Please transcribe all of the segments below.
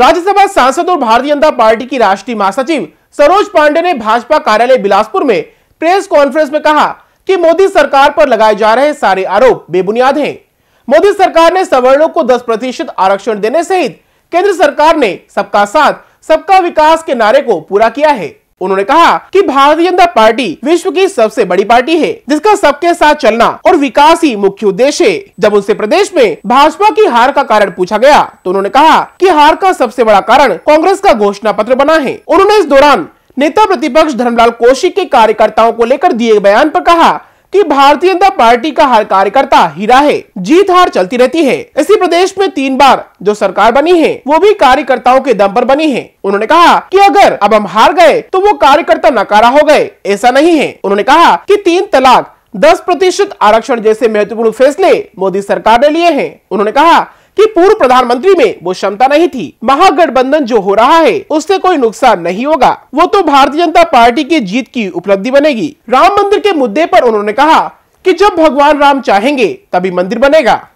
राज्यसभा सांसद और भारतीय जनता पार्टी की राष्ट्रीय महासचिव सरोज पांडे ने भाजपा कार्यालय बिलासपुर में प्रेस कॉन्फ्रेंस में कहा कि मोदी सरकार पर लगाए जा रहे सारे आरोप बेबुनियाद हैं। मोदी सरकार ने सवर्णों को 10 प्रतिशत आरक्षण देने सहित केंद्र सरकार ने सबका साथ, सबका विकास के नारे को पूरा किया है। उन्होंने कहा कि भारतीय जनता पार्टी विश्व की सबसे बड़ी पार्टी है, जिसका सबके साथ चलना और विकास ही मुख्य उद्देश्य है। जब उनसे प्रदेश में भाजपा की हार का कारण पूछा गया तो उन्होंने कहा कि हार का सबसे बड़ा कारण कांग्रेस का घोषणा पत्र बना है। उन्होंने इस दौरान नेता प्रतिपक्ष धर्मलाल कौशिक के कार्यकर्ताओं को लेकर दिए बयान पर कहा कि भारतीय जनता पार्टी का हर कार्यकर्ता हीरा है, जीत हार चलती रहती है। इसी प्रदेश में तीन बार जो सरकार बनी है, वो भी कार्यकर्ताओं के दम पर बनी है। उन्होंने कहा कि अगर अब हम हार गए तो वो कार्यकर्ता नकारा हो गए। ऐसा नहीं है। उन्होंने कहा कि तीन तलाक, दस प्रतिशत आरक्षण जैसे महत्वपूर्ण फैसले मोदी सरकार ने लिए हैं। उन्होंने कहा कि पूर्व प्रधानमंत्री में वो क्षमता नहीं थी। महागठबंधन जो हो रहा है, उससे कोई नुकसान नहीं होगा। वो तो भारतीय जनता पार्टी की जीत की उपलब्धि बनेगी। राम मंदिर के मुद्दे पर उन्होंने कहा कि जब भगवान राम चाहेंगे, तभी मंदिर बनेगा।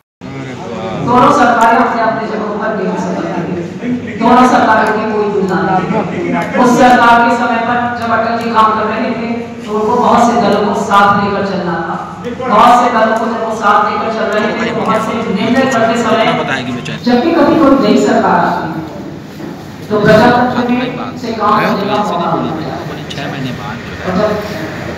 दोनों सरकारें की समय पर जब अटल जी काम कर रहे थे तो उनको बहुत से दलों को साथ लेकर चलना था। बहुत से दलों को साथ लेकर चल रहे थे तो बहुत से निर्णय करते समय जब भी कभी कोई नई सरकार आती। है तो प्रजातंत्र से काम करने का मौका मिलता है छह महीने बाद और जब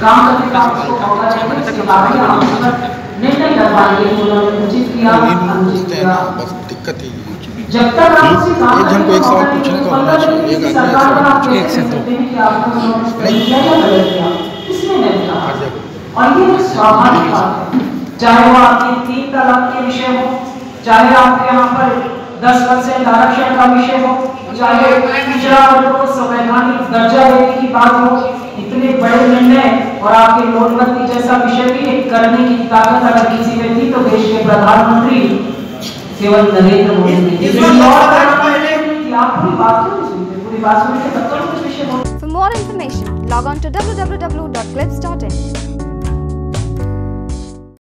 काम करने का उसको मौका मिलता है उसके बाद ही हम उस पर निर्णय कर पाएँगे उन्होंने उचित किया अनुचित हैं किया। बस दिक्कत ही जब तक आप उसे काम एक जन को एक सवाल पूछने का होना चाहिए, एक आदमी एक से दो किसने नहीं। कहा और ये एक स्वाभाविक बात है। चाहे वो आपके तीन तलाक के विषय हो चाहे आपके यहाँ पर दस परसेंट आरक्षण का विषय हो चाहे पिछड़ा वर्ग को संवैधानिक दर्जा देने की बात हो इतने बड़े निर्णय और आपके नोटबंदी जैसा विषय भी करने की ताकत अगर किसी में थी तो देश के प्रधानमंत्री केवल नरेंद्र मोदी ने पूरी बात पूरी बात सुनते तब तो कुछ विषय हो For more information, log on to www.clips.in.